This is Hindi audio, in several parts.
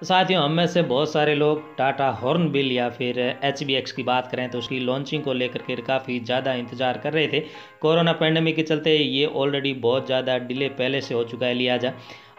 तो साथियों, हम में से बहुत सारे लोग टाटा हॉर्न बिल या फिर एचबीएक्स की बात करें तो उसकी लॉन्चिंग को लेकर के काफ़ी ज़्यादा इंतज़ार कर रहे थे। कोरोना पैंडमिक के चलते ये ऑलरेडी बहुत ज़्यादा डिले पहले से हो चुका है लिहाजा।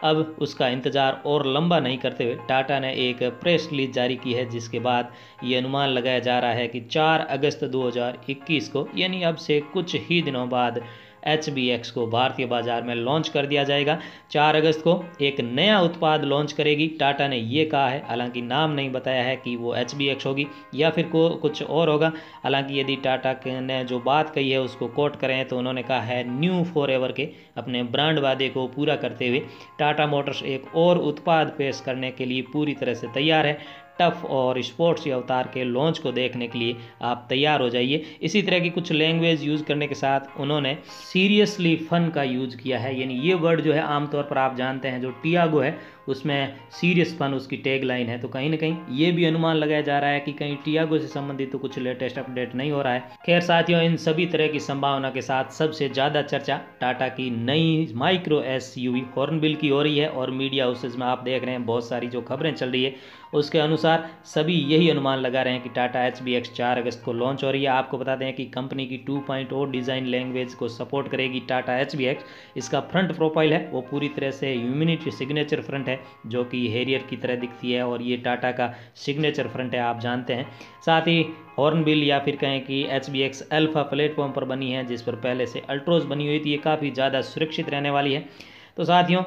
अब उसका इंतज़ार और लंबा नहीं करते हुए टाटा ने एक प्रेस रिलीज़ जारी की है, जिसके बाद ये अनुमान लगाया जा रहा है कि 4 अगस्त 2021 को, यानी अब से कुछ ही दिनों बाद HBX को भारतीय बाज़ार में लॉन्च कर दिया जाएगा। चार अगस्त को एक नया उत्पाद लॉन्च करेगी। टाटा ने ये कहा है। हालाँकि नाम नहीं बताया है कि वो HBX होगी या फिर को कुछ और होगा। हालाँकि यदि टाटा ने जो बात कही है उसको कोट करें तो उन्होंने कहा है न्यू फॉर एवर के अपने ब्रांड वादे को पूरा करते हुए, टाटा मोटर्स एक और उत्पाद पेश करने के लिए पूरी तरह से तैयार है। टफ और स्पोर्ट्स अवतार के लॉन्च को देखने के लिए आप तैयार हो जाइए। इसी तरह की कुछ लैंग्वेज यूज़ करने के साथ उन्होंने सीरियसली फन का यूज़ किया है। यानी ये वर्ड जो है आमतौर पर आप जानते हैं, जो टियागो है उसमें सीरियस फन उसकी टैग लाइन है तो कहीं ना कहीं ये भी अनुमान लगाया जा रहा है कि कहीं टियागो से संबंधित तो कुछ लेटेस्ट अपडेट नहीं हो रहा है। खैर साथियों, इन सभी तरह की संभावना के साथ सबसे ज़्यादा चर्चा टाटा की नई माइक्रो एस यू हॉर्नबिल की हो रही है और मीडिया हाउसेज में आप देख रहे हैं बहुत सारी जो खबरें चल रही है, उसके अनुसार सभी यही अनुमान लगा रहे हैं कि टाटा एच बी एक्स चार अगस्त को लॉन्च हो रही है। आपको बता दें कि कंपनी की two point O design language को सपोर्ट करेगी टाटा एच बी एक्स इसका फ्रंट प्रोफ़ाइल है, वो पूरी तरह से ह्यूमिनिटी सिग्नेचर फ्रंट है। जो कि हेरियर की तरह दिखती है और ये टाटा का सिग्नेचर फ्रंट है, आप जानते हैं। साथ ही हॉर्नबिल या फिर कहें कि H B X alpha platform पर बनी है, जिस पर पहले से अल्ट्रोज बनी हुई थी, ये काफ़ी ज़्यादा सुरक्षित रहने वाली है। तो साथियों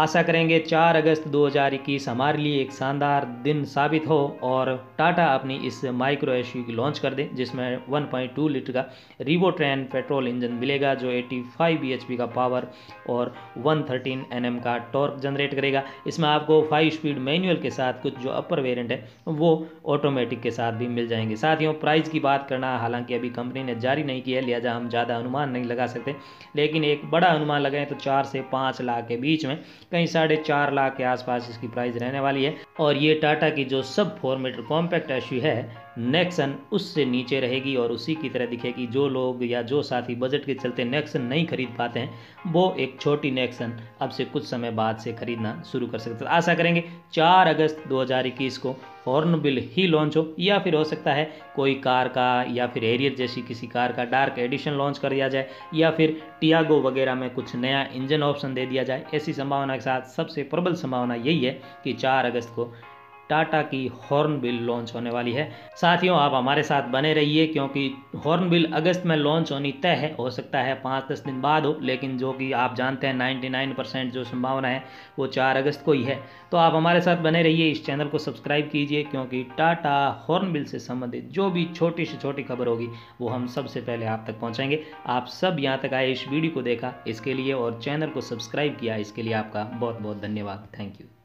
आशा करेंगे 4 अगस्त 2021 हमारे लिए एक शानदार दिन साबित हो और टाटा अपनी इस माइक्रो एस की लॉन्च कर दे, जिसमें 1.2 लीटर का रिवो ट्रेन पेट्रोल इंजन मिलेगा, जो 85 bhp का पावर और 113 nm का टॉर्क जनरेट करेगा। इसमें आपको 5 स्पीड मैनुअल के साथ कुछ जो अपर वेरिएंट है, वो ऑटोमेटिक के साथ भी मिल जाएँगे। साथियों, प्राइस की बात करना, हालाँकि अभी कंपनी ने जारी नहीं किया, लिहाजा हम ज़्यादा अनुमान नहीं लगा सकते, लेकिन एक बड़ा अनुमान लगाएँ तो चार से पाँच लाख के बीच में कहीं साढ़े चार लाख के आसपास इसकी प्राइस रहने वाली है। और ये टाटा की जो सब फोर मीटर कॉम्पैक्ट एस है नेक्सन उससे नीचे रहेगी और उसी की तरह दिखेगी। जो लोग या जो साथी बजट के चलते नेक्सन नहीं खरीद पाते हैं, वो एक छोटी नेक्सन अब से कुछ समय बाद से खरीदना शुरू कर सकते आशा करेंगे चार अगस्त 2021 को हॉर्न बिल ही लॉन्च हो, या फिर हो सकता है कोई कार का या फिर एरियर जैसी किसी कार का डार्क एडिशन लॉन्च कर दिया जाए, या फिर टियागो वगैरह में कुछ नया इंजन ऑप्शन दे दिया जाए। ऐसी संभावना के साथ सबसे प्रबल संभावना यही है कि चार अगस्त को टाटा की हॉर्न बिल लॉन्च होने वाली है। साथियों, आप हमारे साथ बने रहिए, क्योंकि हॉर्न बिल अगस्त में लॉन्च होनी तय है। हो सकता है पाँच दस दिन बाद हो, लेकिन जो कि आप जानते हैं नाइन्टी नाइन परसेंट जो संभावना है, वो चार अगस्त को ही है। तो आप हमारे साथ बने रहिए, इस चैनल को सब्सक्राइब कीजिए, क्योंकि टाटा हॉर्न बिल से संबंधित जो भी छोटी से छोटी खबर होगी, वो हम सबसे पहले आप तक पहुँचाएँगे। आप सब यहाँ तक आए इस वीडियो को देखा, इसके लिए और चैनल को सब्सक्राइब किया, इसके लिए आपका बहुत बहुत धन्यवाद। Thank you.